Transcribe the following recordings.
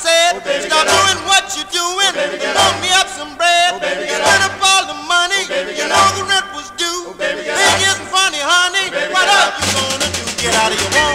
said. Oh, body you want.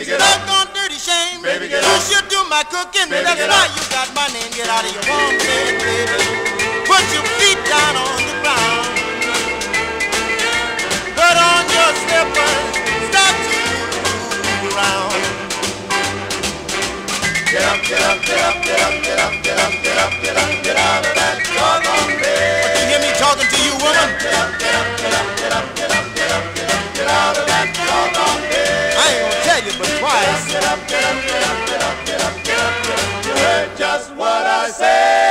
Baby, get Doggone dirty shame. Baby, get you should do my cooking. That's why you got my name. Get out of your warm bed, baby. Put your feet down on the ground. Put on your slippers. Stop to move around. Get up, get up, get up, get up, get up, get up, get up, get up, get out of that doggone bed. What you hear me talking to you, woman? Get up, get up, get up, what I said.